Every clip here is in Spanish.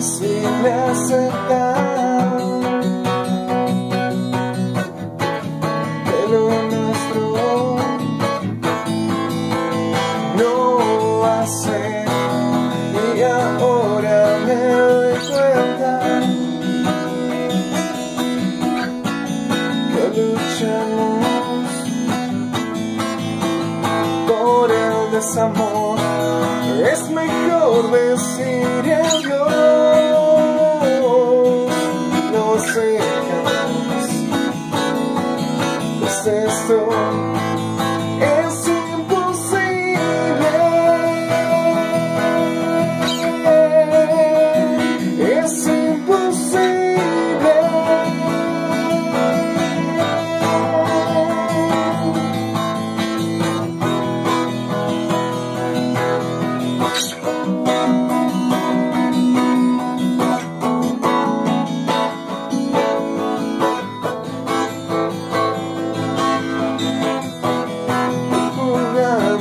difícil aceptar. Que lo nuestro no hace. Y ahora me doy cuenta que luchamos por el desamor. Es mejor decir adiós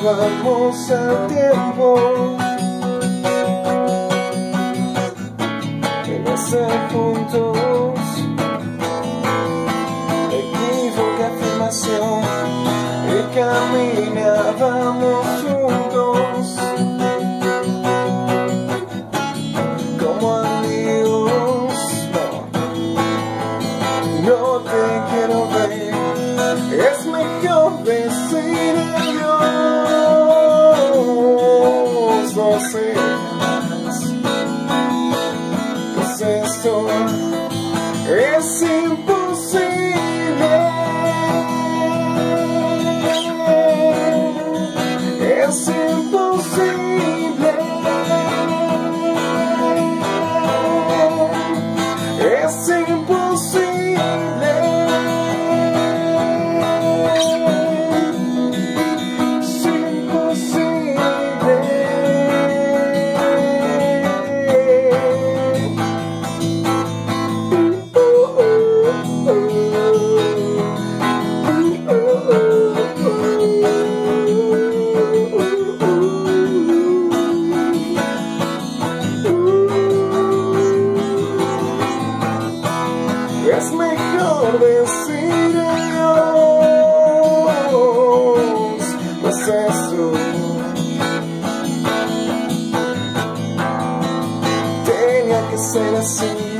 jugábamos al tiempo en hacer juntos. Equívoca afirmación y caminábamos juntos. Como amigos no, no te quiero ver. Es mejor decir imposible es es mejor decir adiós, pues eso tenía que ser así.